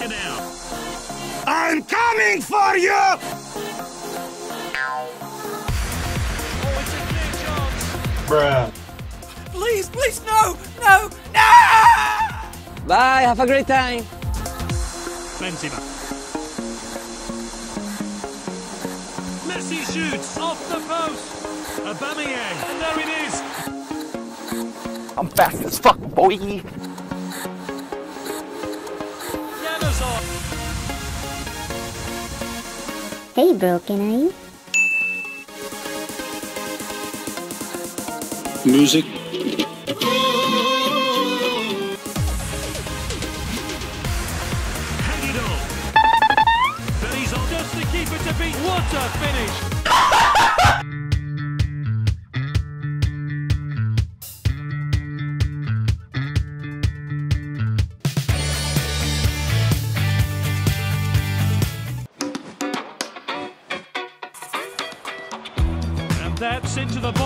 take it out. I'm coming for you! Oh, it's a clear chance. Bruh. Please, please, no, no, no! Bye, have a great time. Benzema. Messi shoots off the post. Aubameyang, and there it is. I'm fast as fuck, boy. Hey, Broken Eye. Music. Hang it on. Benny's on just to keep it to beat. What a finish. Into the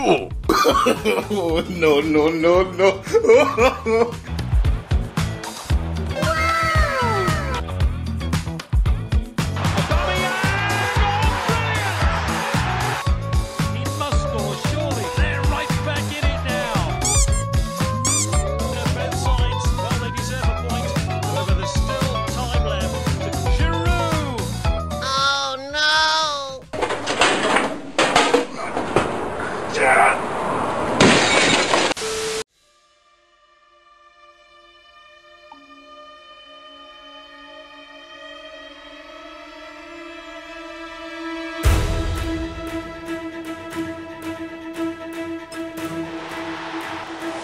no, no, no, no.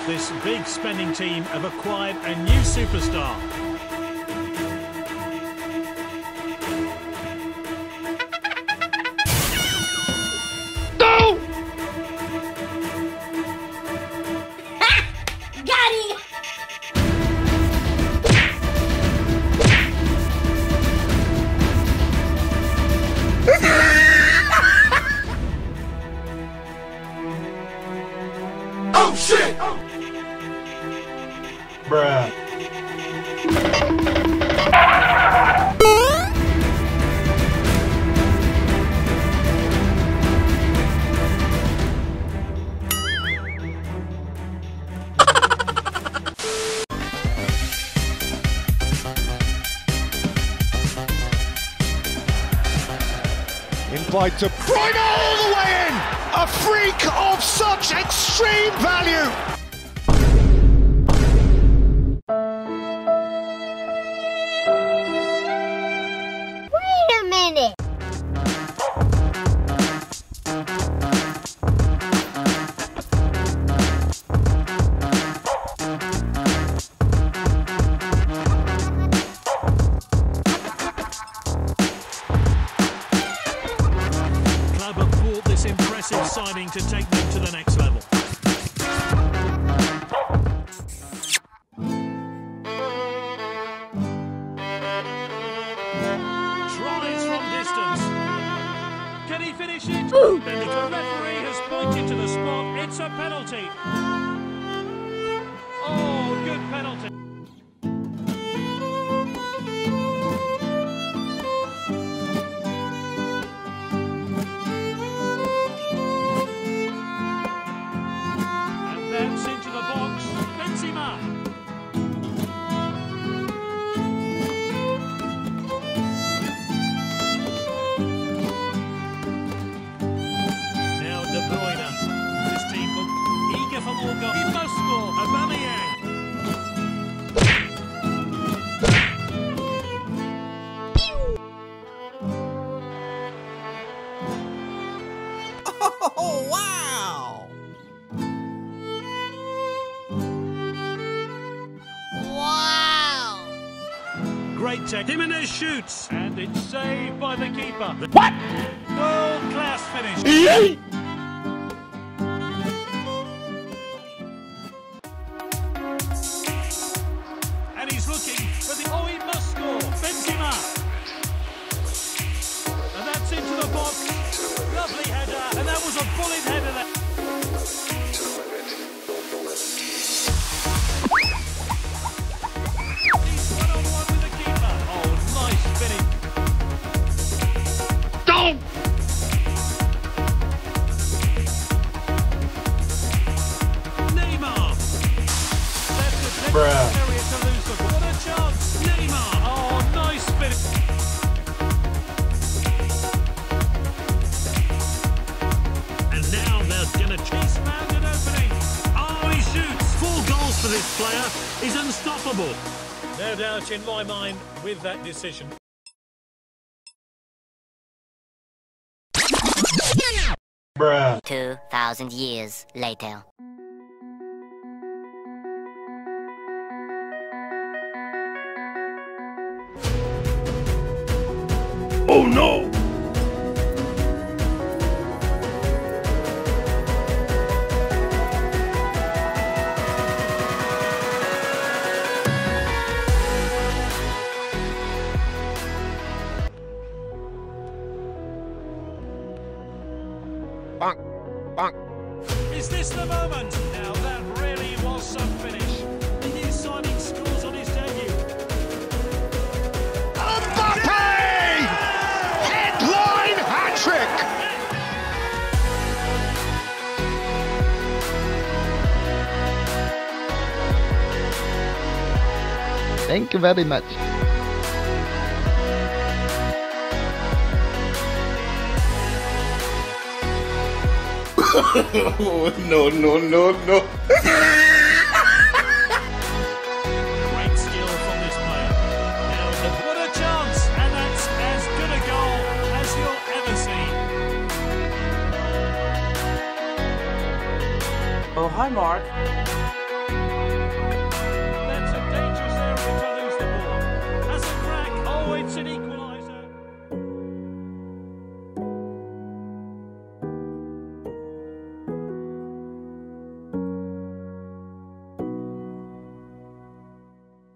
This big spending team have acquired a new superstar. Oh, Got it! Bruh. De Bruyne all the way in! A freak of such extreme value! To take them to the next level. Tries from distance. Can he finish it? The referee has pointed to the spot. It's a penalty. Oh, good penalty. Contact. Jimenez shoots. And it's saved by the keeper. What? World class finish. For this player. He's unstoppable. No doubt in my mind with that decision. Bruh. 2,000 years later. Oh no! Thank you very much. Oh, no, no, no, no. Great skill from this player. Now, what a chance! And that's as good a goal as you'll ever see. Oh, hi, Mark.